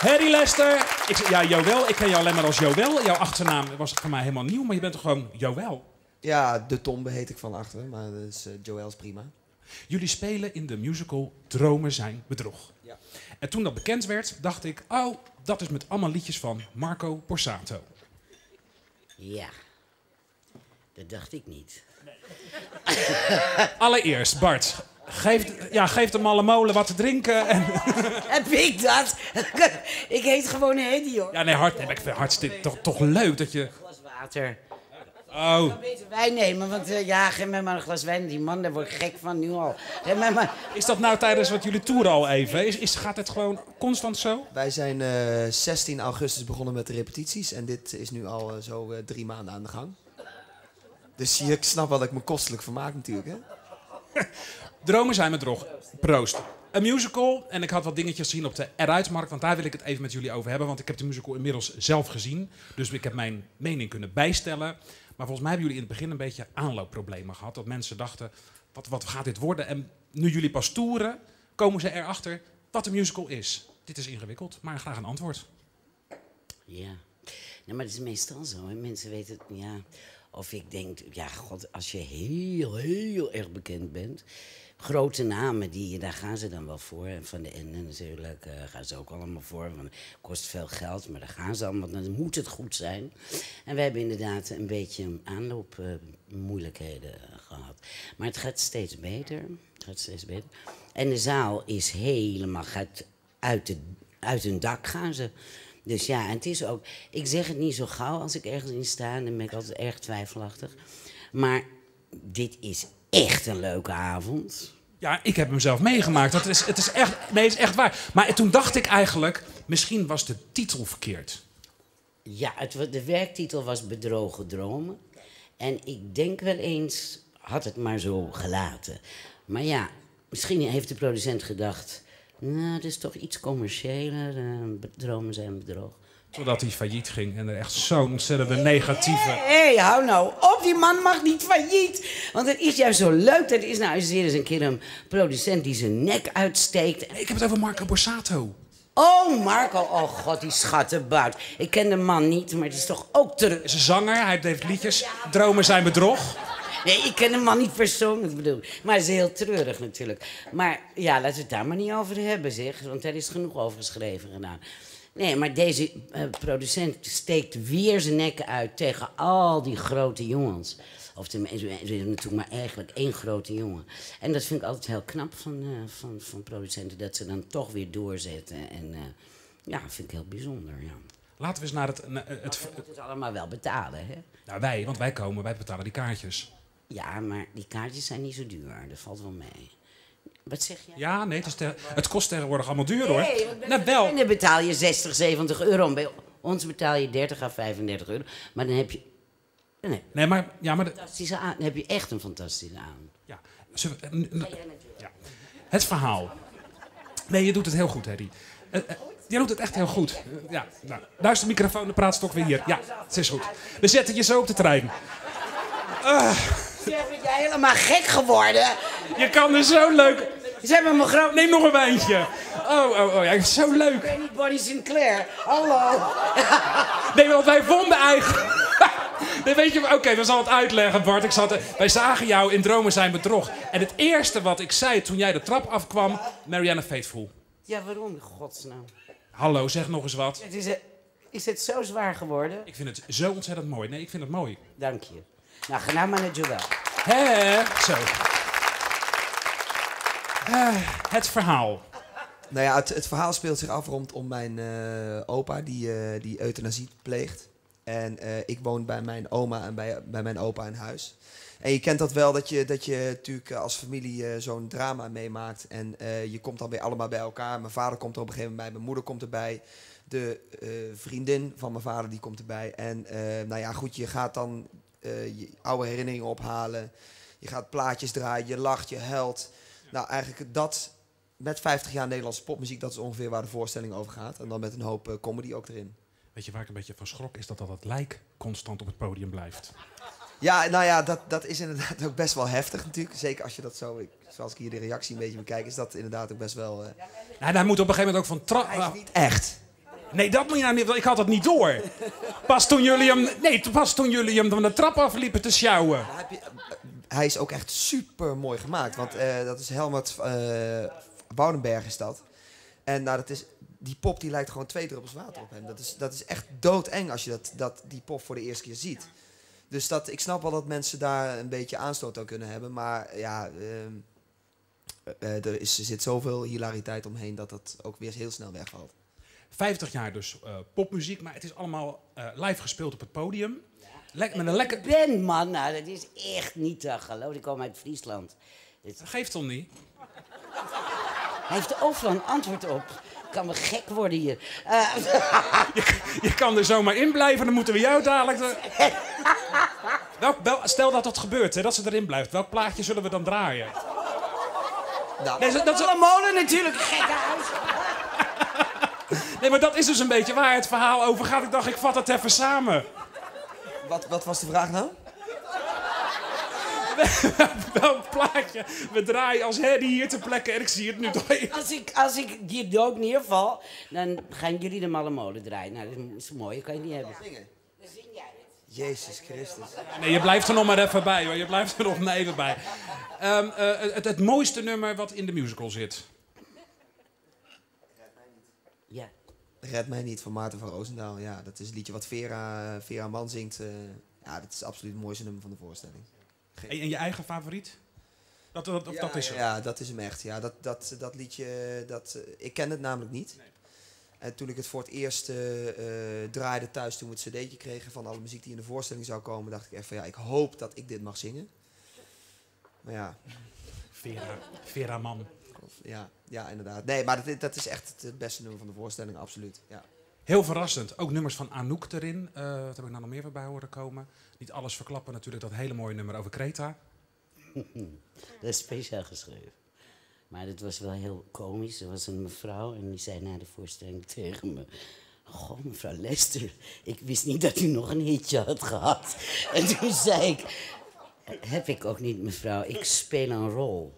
Harry Lester. Ik, zeg- ja, Joël. Ik ken jou alleen maar als Joël. Jouw achternaam was voor mij helemaal nieuw, maar je bent toch gewoon Joël? Ja, de Tombe heet ik van achteren, maar dus, eh Joël is prima. Jullie spelen in de musical Dromen zijn bedrog. Ja. En toen dat bekend werd, dacht ik, oh, dat is met allemaal liedjes van Marco Borsato. Ja. Dat dacht ik niet. Allereerst, Bart, geef, ja, geef de malle molen wat te drinken. En, Heb ik dat? ik heet gewoon Hedy, hoor. ja, nee, hart, nee, maar ik vind hartstikke toch, toch leuk dat je... glas water. Oh, Beter wijn nemen, want eh, ja, geef mij maar een glas wijn. Die man, daar word ik gek van nu al. Geef mij maar... is dat nou tijdens wat jullie toeren al even? Is, is, gaat het gewoon constant zo? Wij zijn eh, 16 augustus begonnen met de repetities en dit is nu al eh, zo eh, drie maanden aan de gang. Dus je snapt wel dat ik me kostelijk vermaak natuurlijk, hè? Dromen zijn met drog. Proost. Een musical, en ik had wat dingetjes zien op de Eruitmarkt, want daar wil ik het even met jullie over hebben, want ik heb de musical inmiddels zelf gezien, dus ik heb mijn mening kunnen bijstellen. Maar volgens mij hebben jullie in het begin een beetje aanloopproblemen gehad, dat mensen dachten, wat, wat gaat dit worden? En nu jullie pas toeren, komen ze erachter wat een musical is. Dit is ingewikkeld, maar graag een antwoord. Ja. Nou, maar het is meestal zo. Mensen weten het, ja. Of ik denk, ja, god, als je heel, heel erg bekend bent. Grote namen, die, daar gaan ze dan wel voor. En van de Ende natuurlijk eh, gaan ze ook allemaal voor. Want het kost veel geld, maar daar gaan ze allemaal. Dan moet het goed zijn. En wij hebben inderdaad een beetje aanloopmoeilijkheden gehad. Maar het gaat steeds beter. Het gaat steeds beter. En de zaal is helemaal, uit, uit hun dak gaan ze. Dus ja, en het is ook... Ik zeg het niet zo gauw als ik ergens in sta. Dan ben ik altijd erg twijfelachtig. Maar dit is echt een leuke avond. Ja, ik heb hem zelf meegemaakt. Dat is, het, is echt, nee, het is echt waar. Maar toen dacht ik eigenlijk, misschien was de titel verkeerd. Ja, het, de werktitel was Bedrogen Dromen. En ik denk wel eens, had het maar zo gelaten. Maar ja, misschien heeft de producent gedacht... Nou, dat is toch iets commerciëler. eh, dromen zijn bedrog. Totdat hij failliet ging en er echt zo'n ontzettende negatieve... Hé, hey, hou nou op, die man mag niet failliet. Want het is juist zo leuk. Dat is nou eens weer eens een keer een producent die zijn nek uitsteekt. Ik heb het over Marco Borsato. Oh, Marco, oh god, die schattenbuit. Ik ken de man niet, maar het is toch ook terug. Hij is een zanger, hij heeft liedjes. Dromen zijn bedrog. Nee, ik ken de man niet persoonlijk, bedoel. Maar het is heel treurig natuurlijk. Maar ja, laten we het daar maar niet over hebben, zeg. Want daar is genoeg over geschreven gedaan. Nee, maar deze eh, producent steekt weer zijn nek uit tegen al die grote jongens. Of er is natuurlijk maar eigenlijk één grote jongen. En dat vind ik altijd heel knap van, eh, van, van producenten, dat ze dan toch weer doorzetten. En eh, ja, vind ik heel bijzonder, ja. Laten we eens naar het... het, moet het allemaal wel betalen, hè? nou, wij, want wij komen, wij betalen die kaartjes. Ja, maar die kaartjes zijn niet zo duur. Dat valt wel mee. Wat zeg jij? Ja, nee, het, is het kost tegenwoordig allemaal duur hoor. Nee, want nou, wel. kleine betaal je 60, 70 euro. En bij ons betaal je 30 à 35 euro. Maar dan heb je, dan heb je, Nee, maar... Ja, maar... de- fantastische aan, dan heb je echt een fantastische aan. ja, zullen we- n- n- ja. Het verhaal. Nee, je doet het heel goed, Harry. Eh, eh, je doet het echt heel goed. Eh, ja, nou, de microfoon, de praatstok weer hier. Ja, het is goed. We zetten je zo op de trein. Zeg, ben jij helemaal gek geworden? Je kan er zo leuk... Ze hebben me groot... Neem nog een wijntje. Oh, oh, oh, ja, zo leuk. ben niet Bonnie Sinclair. Hallo. Nee, want wij vonden eigenlijk... Nee, weet je, oké, dan zal het uitleggen, Bart. Ik zat, wij zagen jou in Dromen zijn bedrog. En het eerste wat ik zei toen jij de trap afkwam... Marianne Faithful. Ja, waarom godsnaam? Hallo, zeg nog eens wat. Het is, is het zo zwaar geworden? Ik vind het zo ontzettend mooi. Nee, ik vind het mooi. Dank je. Nou, ga nou maar naar Joël. Hè? Zo. Eh, het verhaal. Nou ja, het, het verhaal speelt zich af rondom mijn eh, opa die, eh, die euthanasie pleegt. En eh, ik woon bij mijn oma en bij, bij mijn opa in huis. En je kent dat wel, dat je, dat je natuurlijk als familie zo'n drama meemaakt. En eh, je komt dan weer allemaal bij elkaar. Mijn vader komt er op een gegeven moment bij, mijn moeder komt erbij. De eh, vriendin van mijn vader die komt erbij. En eh, nou ja, goed, je gaat dan je oude herinneringen ophalen. Je gaat plaatjes draaien, je lacht, je huilt. Nou, eigenlijk dat met 50 jaar Nederlandse popmuziek, dat is ongeveer waar de voorstelling over gaat. En dan met een hoop eh, comedy ook erin. Weet je waar ik een beetje van schrok? Is dat dat het lijk constant op het podium blijft. Ja, nou ja, dat, dat is inderdaad ook best wel heftig natuurlijk. Zeker als je dat zo, ik, zoals ik hier de reactie een beetje bekijk, is dat inderdaad ook best wel... eh, Nou, hij moet op een gegeven moment ook van hij is niet echt. Nee, dat moet je nou niet... Ik had het niet door. Pas toen jullie hem... Nee, pas toen jullie hem van de trap afliepen te sjouwen. Je- hij is ook echt super mooi gemaakt. Want eh, dat is Helmut eh Boudenberg is dat. En nou, dat is, die pop die lijkt gewoon twee druppels water op hem. Dat is, dat is echt doodeng als je dat, dat, die pop voor de eerste keer ziet. Dus dat, ik snap wel dat mensen daar een beetje aanstoot aan kunnen hebben. Maar ja, ehm, eh, eh, er, is, er zit zoveel hilariteit omheen dat dat ook weer heel snel wegvalt. 50 jaar dus eh, popmuziek, maar het is allemaal eh, live gespeeld op het podium. Lek, met een lekker... Ben, man, nou, dat is echt niet te geloven. Ik kom uit Friesland. Dit- Geeft toch niet? Hij heeft er overal een antwoord op. Ik kan me gek worden hier. Eh, Je kan er zomaar in blijven, dan moeten we jou dadelijk... de- Welk, wel, stel dat dat gebeurt, hè, dat ze erin blijft. Welk plaatje zullen we dan draaien? Nou, Nee, dat, Alle molen natuurlijk, gekke huis. Nee, maar dat is dus een beetje waar het verhaal over gaat. Ik dacht, ik vat het even samen. wat, wat was de vraag nou? Welk plaatje we draaien als Hedy hier ter plekke en ik zie het nu toch even. Als ik, als ik hier dood neerval, dan gaan jullie de malle molen draaien. Nou, dat is mooi, dat kan je niet hebben. Zingen. Dan zing jij het. Jezus Christus. Nee, je blijft er nog maar even bij hoor. Je blijft er nog maar even bij. Ehm, eh, het, het mooiste nummer wat in de musical zit. Ja. Red mij niet van Maarten van Roosendaal. Ja, dat is het liedje wat Vera, Vera Man zingt. eh, ja, dat is absoluut het mooiste nummer van de voorstelling. En, en je eigen favoriet? Dat, dat, of ja, dat is het? Ja, dat is hem echt. Ja, dat, dat, dat liedje, dat, eh, ik ken het namelijk niet. En toen ik het voor het eerst eh, draaide thuis, toen we het cd'tje kregen van alle muziek die in de voorstelling zou komen, dacht ik echt van ja, ik hoop dat ik dit mag zingen. Maar ja, Vera, Vera Man. Of- ja, ja inderdaad. Nee, maar dat, dat is echt het beste nummer van de voorstelling, absoluut. Ja. Heel verrassend. Ook nummers van Anouk erin. Eh wat heb ik nou nog meer voorbij horen komen? Niet alles verklappen natuurlijk. Dat hele mooie nummer over Kreta. Dat is speciaal geschreven. Maar het was wel heel komisch. Er was een mevrouw en die zei na de voorstelling tegen me... Goh, mevrouw Lester, ik wist niet dat u nog een hitje had gehad. En toen zei ik... Heb ik ook niet, mevrouw. Ik speel een rol.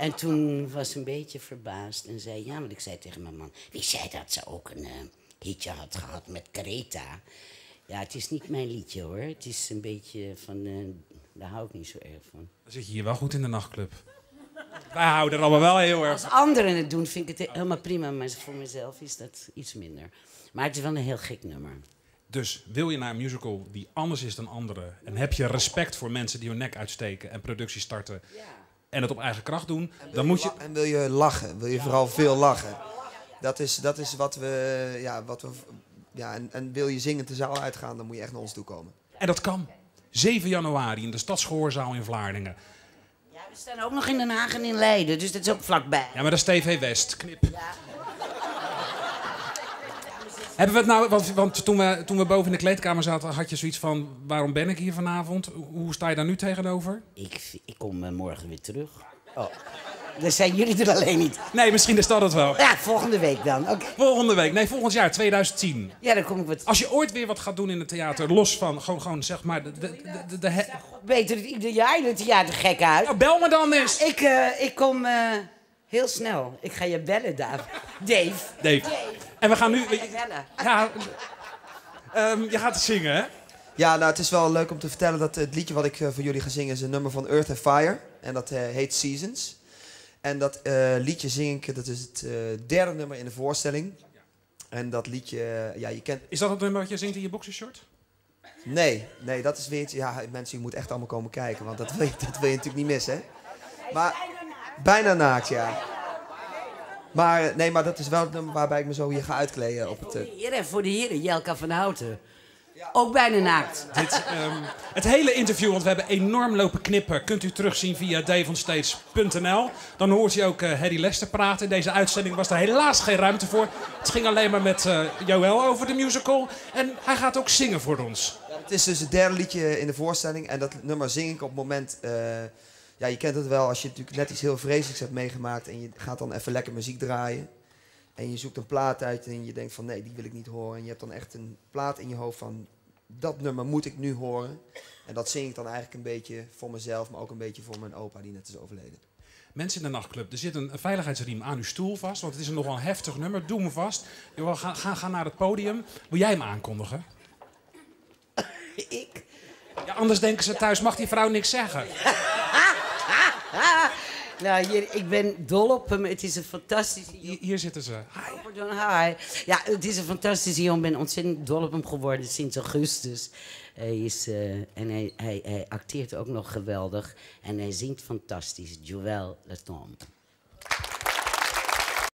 En toen was ze een beetje verbaasd en zei... Ja, want ik zei tegen mijn man... Wie zei dat ze ook een eh, hitje had gehad met Kreta? Ja, het is niet mijn liedje, hoor. Het is een beetje van... eh, daar hou ik niet zo erg van. Dan zit je hier wel goed in de nachtclub. Wij houden er allemaal wel heel erg Als anderen het doen, vind ik het helemaal prima. Maar voor mezelf is dat iets minder. Maar het is wel een heel gek nummer. Dus wil je naar een musical die anders is dan andere... en heb je respect voor mensen die hun nek uitsteken en productie starten... en het op eigen kracht doen, dan moet je... En wil je lachen, wil je vooral veel lachen. Dat is, dat is wat we, ja, wat we, ja, en, en wil je zingend de zaal uitgaan, dan moet je echt naar ons toe komen. En dat kan. 7 januari in de Stadsgehoorzaal in Vlaardingen. Ja, we staan ook nog in Den Haag en in Leiden, dus dat is ook vlakbij. Ja, maar dat is TV West. Knip. Hebben we het nou, want, want toen, we, toen we boven in de kleedkamer zaten, had je zoiets van: waarom ben ik hier vanavond? Hoe sta je daar nu tegenover? Ik, ik kom eh, morgen weer terug. Oh, dan zijn jullie er alleen niet. Nee, misschien is dat het wel. Ja, volgende week dan. Volgende week, nee, volgend jaar, 2010. Ja, dan kom ik wat... Als je ooit weer wat gaat doen in het theater, los van gewoon, gewoon zeg maar. De, de, de, de, he- Beter het ieder jaar in het theater gek uit. Nou, bel me dan eens! Ik, eh, ik kom eh, heel snel. Ik ga je bellen, Dave. Dave. Dave. En we gaan nu. Bellen. Ja, ehm, je gaat het zingen, hè? Ja, nou, het is wel leuk om te vertellen dat het liedje wat ik eh, voor jullie ga zingen is een nummer van Earth and Fire. En dat eh, heet Seasons. En dat eh, liedje zing ik, dat is het eh, derde nummer in de voorstelling. En dat liedje, ja, je kent... Is dat het nummer wat je zingt in je boxershort? Nee, nee, dat is weer iets... Ja, mensen, je moet echt allemaal komen kijken, want dat wil je, dat wil je natuurlijk niet missen, hè? Maar, bijna naakt, ja. Maar, nee, maar dat is wel het nummer waarbij ik me zo hier ga uitkleden op het... eh, Heren, voor de heren, Jelka van Houten. Ook bijna naakt. Dit, ehm, het hele interview, want we hebben enorm lopen knippen, kunt u terugzien via davonstage.nl. Dan hoort u ook eh Hedy Lester praten. In deze uitzending was er helaas geen ruimte voor. Het ging alleen maar met eh Joël over de musical. En hij gaat ook zingen voor ons. Het is dus het derde liedje in de voorstelling. En dat nummer zing ik op het moment. eh, ja, je kent het wel als je natuurlijk net iets heel vreselijks hebt meegemaakt. En je gaat dan even lekker muziek draaien. En je zoekt een plaat uit en je denkt van nee, die wil ik niet horen. En je hebt dan echt een plaat in je hoofd van dat nummer moet ik nu horen. En dat zing ik dan eigenlijk een beetje voor mezelf, maar ook een beetje voor mijn opa die net is overleden. Mensen in de nachtclub, er zit een, veiligheidsriem aan uw stoel vast, want het is een nogal heftig nummer. Doe me vast. Ga, ga, ga naar het podium. Wil jij hem aankondigen? Ik? Ja, anders denken ze thuis, mag die vrouw niks zeggen. Nou, hier, ik ben dol op hem. Het is een fantastische Hier, hier zitten ze. Hi. Pardon, hi. Ja, het is een fantastische jongen. Ik ben ontzettend dol op hem geworden sinds augustus. Hij is, eh, en hij, hij, hij acteert ook nog geweldig. En hij zingt fantastisch. Joël Letombe.